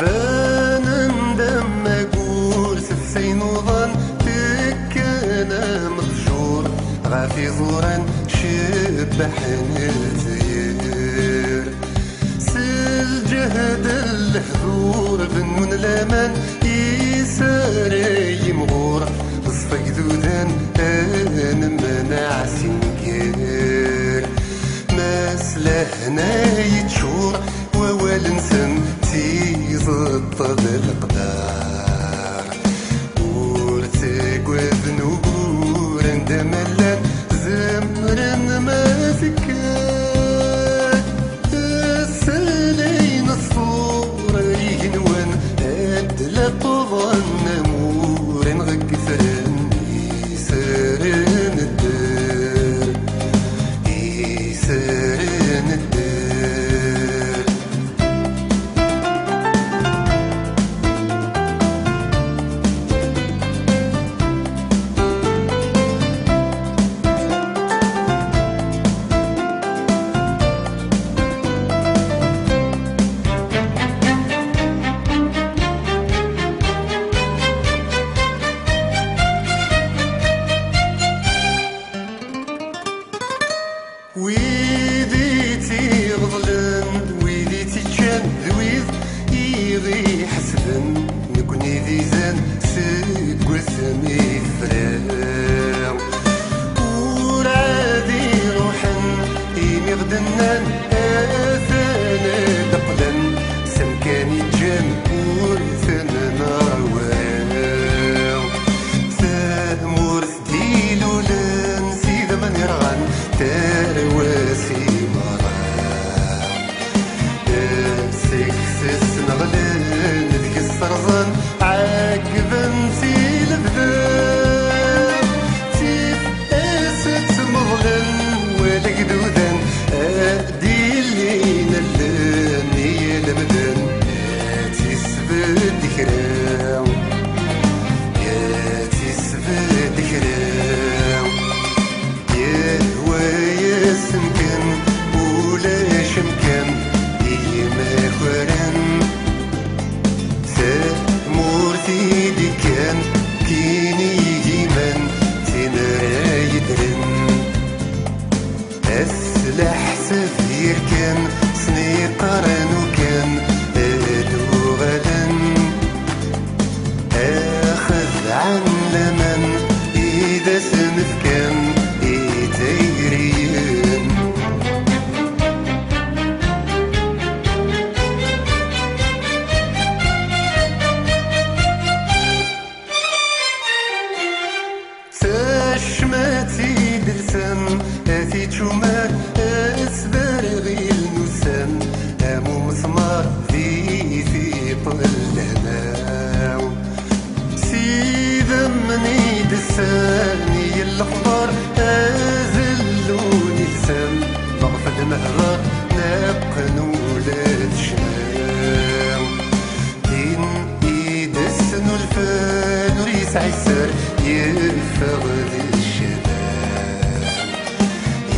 فانا دم أقول سفسين وظن تكنا مقشور غافي زورا شبح نزير سل جهد الحضور بنون لمن يساري American. It's another day. and ينفغد الشباب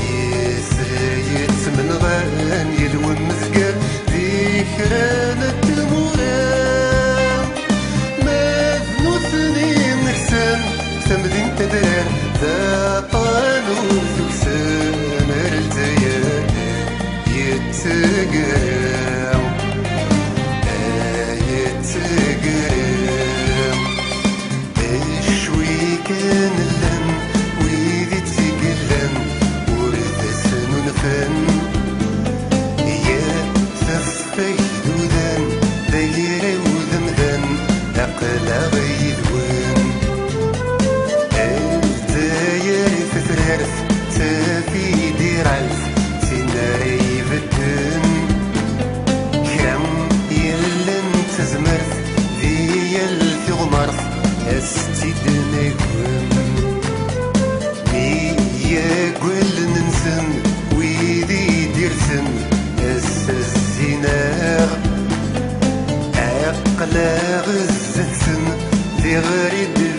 يسر يتمن غان يلوم مثقال ذكرانا التموران ما ذنوثني نحسن تمدين تدار ذا طانو ذكسان الجيان يتقاو يتقاو Nakalavi. les relier